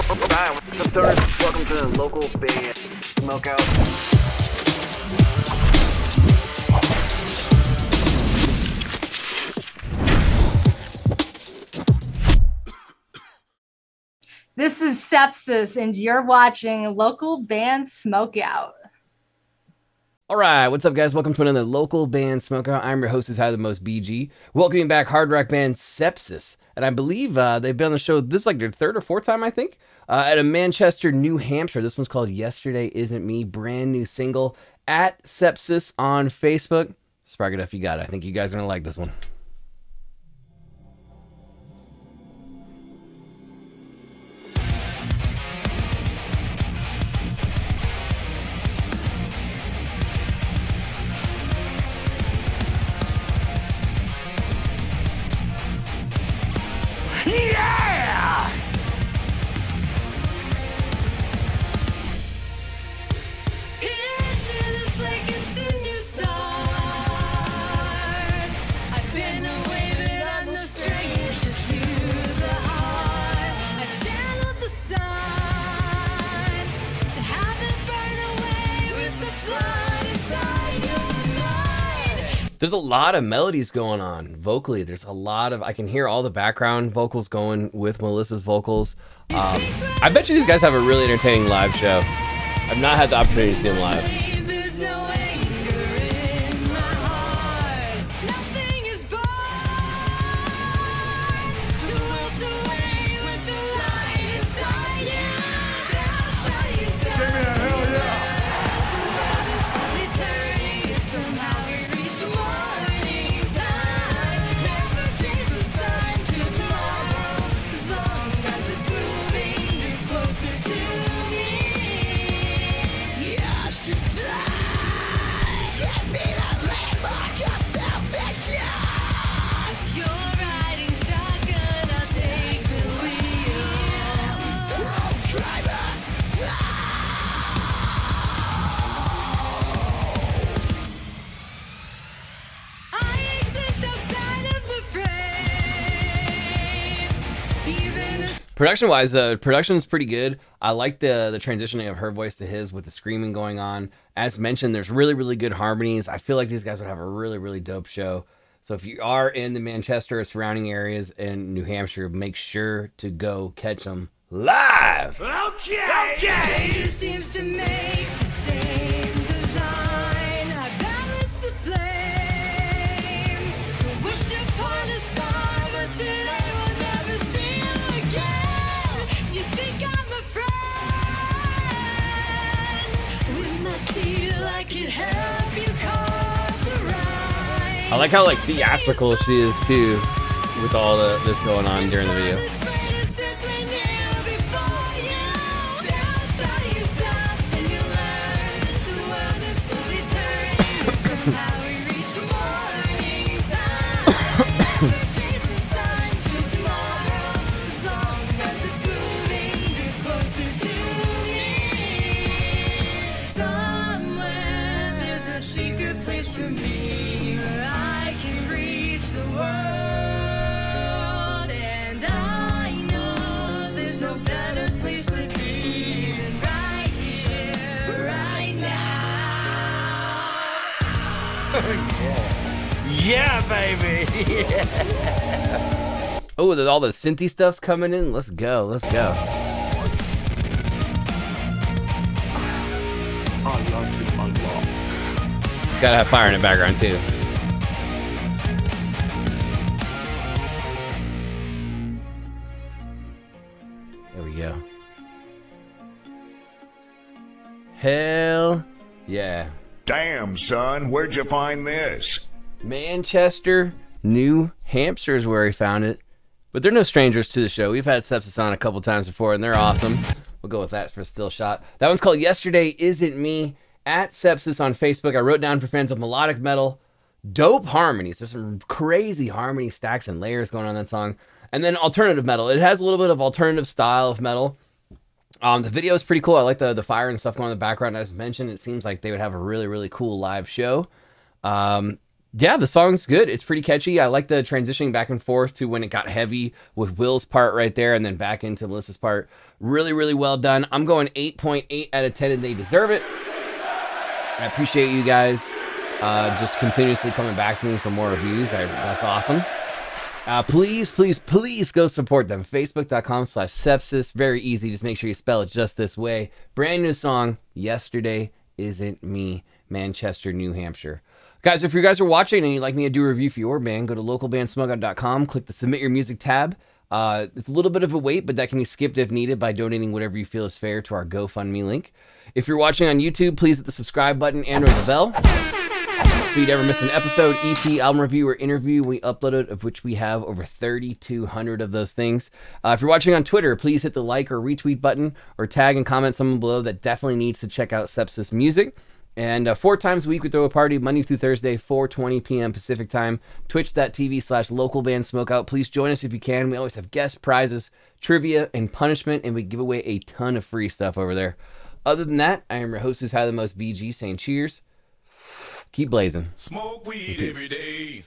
What's up, stoners? Welcome to the local Band Smokeout. This is Sepsiss, and you're watching local band Smokeout. All right, what's up, guys? Welcome to another local band smokeout. I'm your host, is High the Most BG. Welcoming back hard rock band Sepsiss, and I believe uh, they've been on the show. This is like their third or fourth time, I think, uh, at a Manchester, New Hampshire. This one's called "Yesterday Isn't Me," brand new single at Sepsiss on Facebook. Spark it if you got it. I think you guys are gonna like this one. There's a lot of melodies going on vocally. There's a lot of I can hear all the background vocals going with Melissa's vocals. Um, I bet you these guys have a really entertaining live show. I've not had the opportunity to see them live. Production wise, the uh, production's pretty good. I like the the transitioning of her voice to his with the screaming going on. As mentioned, there's really really good harmonies. I feel like these guys would have a really really dope show. So if you are in the Manchester or surrounding areas in New Hampshire, make sure to go catch them live. Okay. Okay. Like how like theatrical she is too, with all the this going on during the video. Yeah, baby. Yeah. Oh, there's all the synthy stuff's coming in. Let's go. Let's go. Gotta have fire in the background too. There we go. Hell yeah. Damn, son, where'd you find this? Manchester, New Hampshire is where he found it. But they're no strangers to the show. We've had Sepsiss on a couple times before, and they're awesome. We'll go with that for a still shot. That one's called Yesterday Isn't Me at Sepsiss on Facebook. I wrote down for fans of melodic metal, dope harmonies. There's some crazy harmony stacks and layers going on that song. And then alternative metal. It has a little bit of alternative style of metal. Um, the video is pretty cool. I like the the fire and stuff going in the background. As mentioned, it seems like they would have a really really cool live show. Um, yeah, the song's good. It's pretty catchy. I like the transitioning back and forth to when it got heavy with Will's part right there and then back into Melissa's part. Really, really well done. I'm going 8.8 out of 10 and they deserve it. I appreciate you guys uh, just continuously coming back to me for more reviews. I, that's awesome. Uh, please, please, please go support them. Facebook.com slash sepsiss. Very easy. Just make sure you spell it just this way. Brand new song, Yesterday Isn't Me, Manchester, New Hampshire. Guys, if you guys are watching and you'd like me to do a review for your band, go to localbandsmokeout.com, click the Submit Your Music tab. Uh, it's a little bit of a wait, but that can be skipped if needed by donating whatever you feel is fair to our GoFundMe link. If you're watching on YouTube, please hit the subscribe button and ring the bell so you never miss an episode, EP, album review, or interview we uploaded, of which we have over 3,200 of those things. Uh, if you're watching on Twitter, please hit the like or retweet button or tag and comment someone below that definitely needs to check out Sepsiss Music. And uh, four times a week we throw a party, Monday through Thursday, 4:20 p.m. Pacific time. Twitch.tv slash local band smokeout. Please join us if you can. We always have guest prizes, trivia, and punishment, and we give away a ton of free stuff over there. Other than that, I am your host who's had the most BG saying cheers. Keep blazing. Smoke weed Peace. every day.